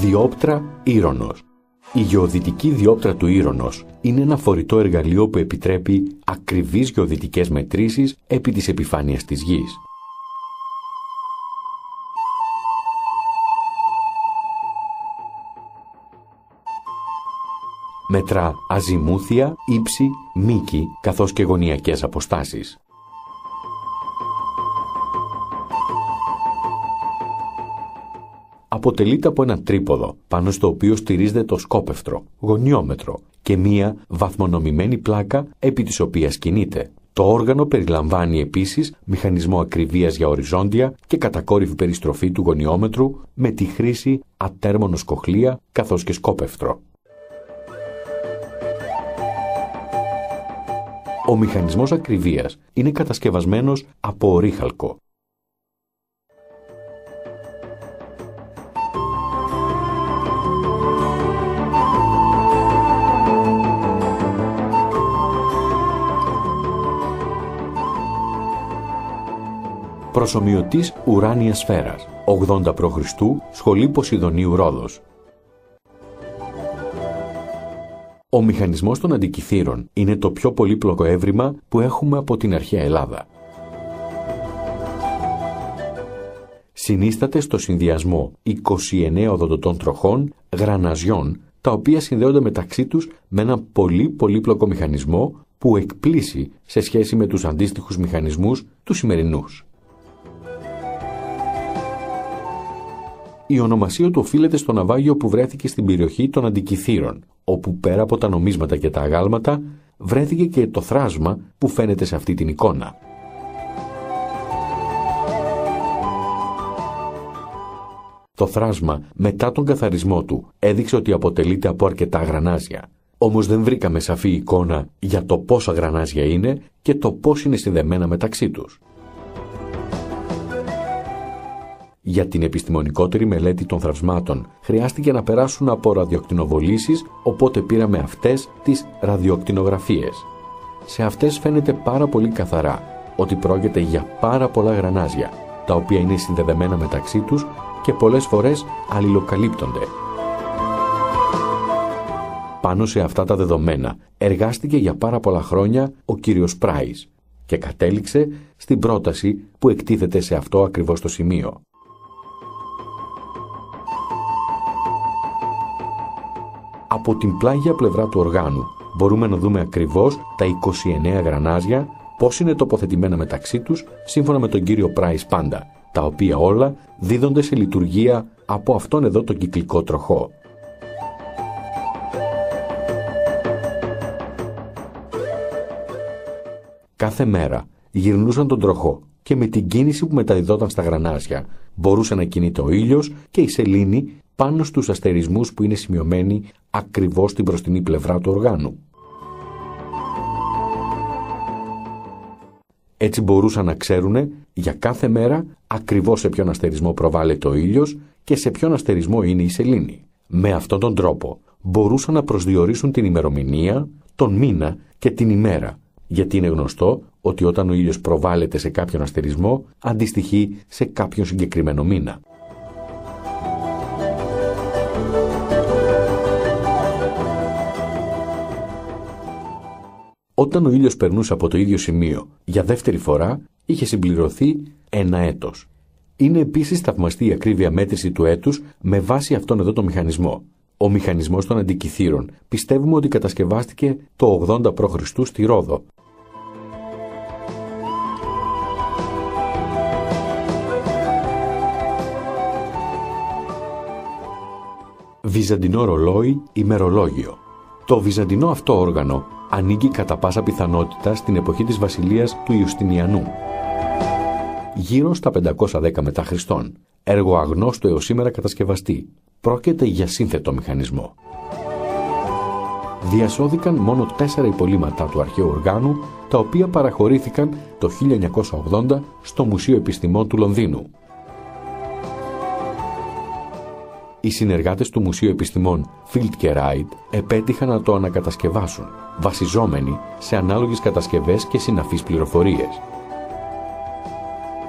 Διόπτρα Ήρωνος η γεωδυτική διόπτρα του Ήρωνος είναι ένα φορητό εργαλείο που επιτρέπει ακριβείς γεωδυτικές μετρήσεις επί της επιφάνειας της γης. Μετρά αζημούθια, ύψη, μήκη καθώς και γωνιακές αποστάσεις. Αποτελείται από ένα τρίποδο, πάνω στο οποίο στηρίζεται το σκόπευτρο, γωνιόμετρο και μία βαθμονομημένη πλάκα επί της οποίας κινείται. Το όργανο περιλαμβάνει επίσης μηχανισμό ακριβίας για οριζόντια και κατακόρυφη περιστροφή του γωνιόμετρου με τη χρήση ατέρμονο κοχλία καθώς και σκόπευτρο. Ο μηχανισμός ακριβίας είναι κατασκευασμένος από ορίχαλκο προσωμιωτής ουράνιας σφαίρας, 80 π.Χ. Σχολή Ποσειδονίου Ρόδος. Ο μηχανισμός των αντικυθύρων είναι το πιο πολύπλοκο έβριμα που έχουμε από την αρχαία Ελλάδα. Συνίσταται στο συνδυασμό 29 οδοντοτών τροχών, γραναζιών, τα οποία συνδέονται μεταξύ τους με ένα πολύ πολύπλοκο μηχανισμό που εκπλήσει σε σχέση με τους αντίστοιχους μηχανισμούς τους σημερινούς. Η ονομασία του οφείλεται στο ναυάγιο που βρέθηκε στην περιοχή των Αντικυθύρων, όπου πέρα από τα νομίσματα και τα αγάλματα βρέθηκε και το θράσμα που φαίνεται σε αυτή την εικόνα. Το θράσμα, μετά τον καθαρισμό του, έδειξε ότι αποτελείται από αρκετά γρανάζια. Όμως δεν βρήκαμε σαφή εικόνα για το πόσα γρανάζια είναι και το πώς είναι συνδεμένα μεταξύ τους. Για την επιστημονικότερη μελέτη των θραυσμάτων χρειάστηκε να περάσουν από ραδιοκτηνοβολήσεις, οπότε πήραμε αυτές τις ραδιοκτηνογραφίες. Σε αυτές φαίνεται πάρα πολύ καθαρά ότι πρόκειται για πάρα πολλά γρανάζια, τα οποία είναι συνδεδεμένα μεταξύ τους και πολλές φορές αλληλοκαλύπτονται. Πάνω σε αυτά τα δεδομένα εργάστηκε για πάρα πολλά χρόνια ο κύριος Πράις και κατέληξε στην πρόταση που εκτίθεται σε αυτό ακριβώς το σημείο. Από την πλάγια πλευρά του οργάνου. Μπορούμε να δούμε ακριβώς τα 29 γρανάζια, πώς είναι τοποθετημένα μεταξύ τους, σύμφωνα με τον κύριο Πράις πάντα, τα οποία όλα δίδονται σε λειτουργία από αυτόν εδώ τον κυκλικό τροχό. Κάθε μέρα γυρνούσαν τον τροχό και με την κίνηση που μεταδιδόταν στα γρανάζια μπορούσε να κινείται ο ήλιος και η σελήνη πάνω στους αστερισμούς που είναι σημειωμένοι ακριβώς στην μπροστινή πλευρά του οργάνου. Έτσι μπορούσαν να ξέρουν για κάθε μέρα ακριβώς σε ποιον αστερισμό προβάλλεται ο ήλιος και σε ποιον αστερισμό είναι η σελήνη. Με αυτόν τον τρόπο μπορούσαν να προσδιορίσουν την ημερομηνία, τον μήνα και την ημέρα, γιατί είναι γνωστό ότι όταν ο ήλιος προβάλλεται σε κάποιον αστερισμό αντιστοιχεί σε κάποιον συγκεκριμένο μήνα. Όταν ο ήλιος περνούσε από το ίδιο σημείο για δεύτερη φορά, είχε συμπληρωθεί ένα έτος. Είναι επίσης θαυμαστή η ακρίβεια μέτρηση του έτους με βάση αυτόν εδώ το μηχανισμό. Ο μηχανισμός των αντικυθύρων πιστεύουμε ότι κατασκευάστηκε το 80 π.Χ. στη Ρόδο. Βυζαντινό ρολόι ημερολόγιο. Το βυζαντινό αυτό όργανο ανήκει κατά πάσα πιθανότητα στην εποχή της βασιλείας του Ιουστινιανού. Γύρω στα 510 μετά Χριστόν, έργο αγνώστο έως σήμερα κατασκευαστή, πρόκειται για σύνθετο μηχανισμό. Διασώθηκαν μόνο τέσσερα υπολείμματα του αρχαίου οργάνου, τα οποία παραχωρήθηκαν το 1980 στο Μουσείο Επιστημών του Λονδίνου, οι συνεργάτες του Μουσείου Επιστημών Field και Wright επέτυχαν να το ανακατασκευάσουν, βασιζόμενοι σε ανάλογες κατασκευές και συναφείς πληροφορίες.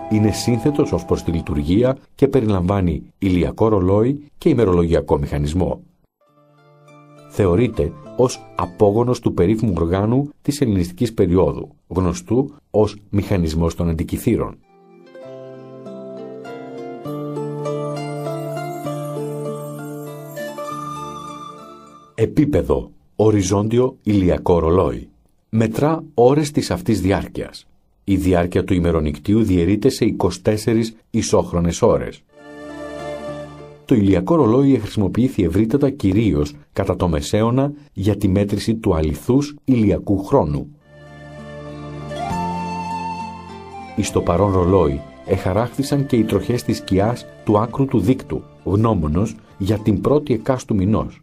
είναι σύνθετος ως προς τη λειτουργία και περιλαμβάνει ηλιακό ρολόι και ημερολογιακό μηχανισμό. Θεωρείται ως απόγονος του περίφημου οργάνου της ελληνιστικής περίοδου, γνωστού ως μηχανισμός των αντικειθήρων. Επίπεδο Οριζόντιο ηλιακό ρολόι. Μετρά ώρες της αυτής διάρκειας. Η διάρκεια του ημερονικτίου διαιρείται σε 24 ισόχρονες ώρες. Το ηλιακό ρολόι χρησιμοποιήθη ευρύτατα κυρίως κατά το μεσαίωνα για τη μέτρηση του αληθούς ηλιακού χρόνου. Εις το παρόν ρολόι εχαράχθησαν και οι τροχές της σκιάς του άκρου του δίκτου, γνώμονος για την πρώτη εκάστου μηνός.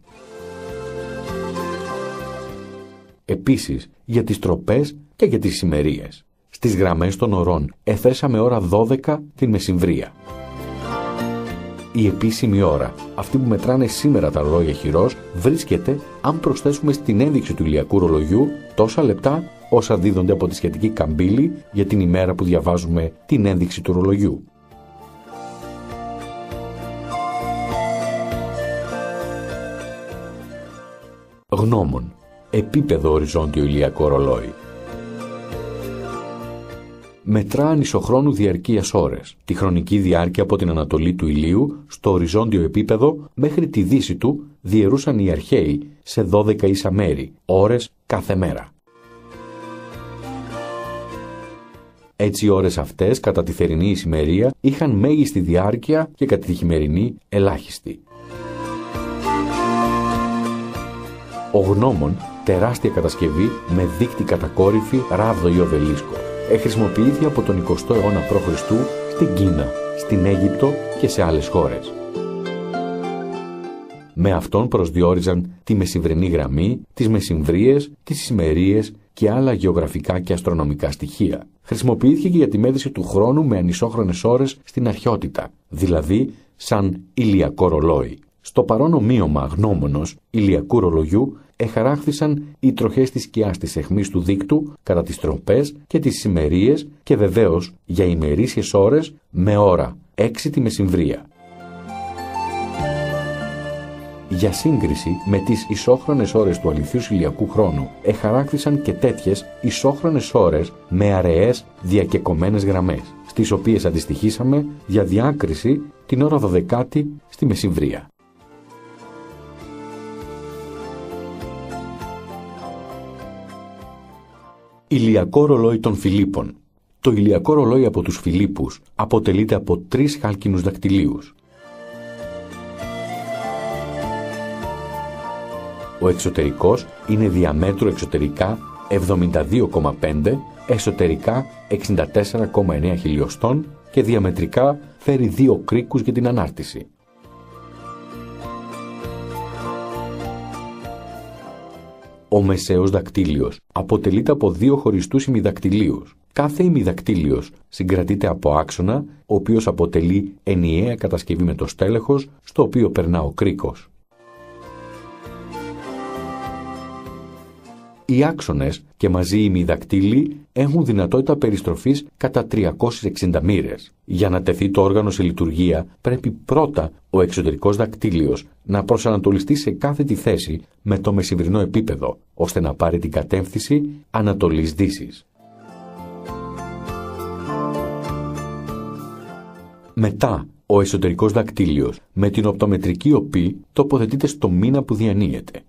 Επίσης για τις τροπές και για τις ημερίες. Στις γραμμές των ωρών εφέσαμε ώρα 12 την μεσημβρία. Η επίσημη ώρα, αυτή που μετράνε σήμερα τα ρολόγια χειρός, βρίσκεται αν προσθέσουμε στην ένδειξη του ηλιακού ρολογιού τόσα λεπτά όσα δίδονται από τη σχετική καμπύλη για την ημέρα που διαβάζουμε την ένδειξη του ρολογιού. Γνώμων επίπεδο οριζόντιο ηλιακό ρολόι. Μετρά ανισοχρόνου διαρκείας ώρες, τη χρονική διάρκεια από την ανατολή του ηλίου στο οριζόντιο επίπεδο μέχρι τη δύση του διαιρούσαν οι αρχαίοι σε 12 ίσα μέρη, ώρες κάθε μέρα. Έτσι οι ώρες αυτές κατά τη θερινή ησημερία είχαν μέγιστη διάρκεια και κατά τη χειμερινή ελάχιστη. Ο γνώμων τεράστια κατασκευή με δίκτυ κατακόρυφη, ράβδο ή οβελίσκο. Εχρησιμοποιήθηκε από τον 20ο αιώνα π.Χ. στην Κίνα, στην Αίγυπτο και σε άλλες χώρες. Με αυτόν προσδιορίζαν τη μεσημβρινή γραμμή, τις μεσημβρίες, τις ησημερίες και άλλα γεωγραφικά και αστρονομικά στοιχεία. Χρησιμοποιήθηκε και για τη μέτρηση του χρόνου με ανισόχρονες ώρες στην αρχαιότητα, δηλαδή σαν ηλιακό ρολόι. Στο παρόν ομοίωμα γνώμονος ηλιακού ρολογιού εχαράχθησαν οι τροχές της σκιάς της εχμής του δίκτου κατά τις τροπές και τις ημερίες και βεβαίως για ημερήσιες ώρες με ώρα, έξι τη μεσημβρία. Για σύγκριση με τις ισόχρονες ώρες του αληθιού ηλιακού χρόνου εχαράχθησαν και τέτοιες ισόχρονες ώρες με αραιές διακεκομένες γραμμές, στις οποίες αντιστοιχίσαμε για διάκριση την ώρα 12η στη μεσημβρία. Ηλιακό ρολόι των Φιλίππων. Το ηλιακό ρολόι από τους Φιλίππους αποτελείται από τρεις χάλκινους δακτυλίους. Ο εξωτερικός είναι διαμέτρου εξωτερικά 72,5, εσωτερικά 64,9 χιλιοστών και διαμετρικά φέρει δύο κρίκους για την ανάρτηση. Ο μεσαίος δακτύλιος αποτελείται από δύο χωριστούς ημιδακτυλίους. Κάθε ημιδακτύλιος συγκρατείται από άξονα, ο οποίος αποτελεί ενιαία κατασκευή με το στέλεχος, στο οποίο περνά ο κρίκος. Οι άξονες και μαζί οι μηδακτήλοι έχουν δυνατότητα περιστροφής κατά 360 μοίρες. Για να τεθεί το όργανο σε λειτουργία πρέπει πρώτα ο εξωτερικός δακτύλιος να προσανατολιστεί σε κάθε τη θέση με το μεσημβρινό επίπεδο, ώστε να πάρει την κατεύθυνση Ανατολής Δύσης. Μετά, ο εσωτερικός δακτύλιος με την οπτομετρική οπή τοποθετείται στο μήνα που διανύεται.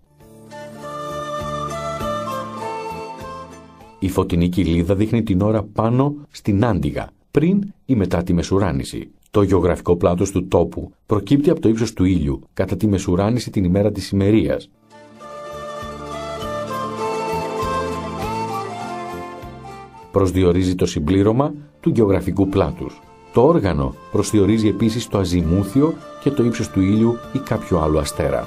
Η φωτεινή κοιλίδα δείχνει την ώρα πάνω στην Άντιγα, πριν ή μετά τη μεσουράνηση. Το γεωγραφικό πλάτος του τόπου προκύπτει από το ύψος του ήλιου κατά τη μεσουράνηση την ημέρα της ημερίας. Προσδιορίζει το συμπλήρωμα του γεωγραφικού πλάτους. Το όργανο προσδιορίζει επίσης το αζημούθιο και το ύψος του ήλιου ή κάποιο άλλο αστέρα.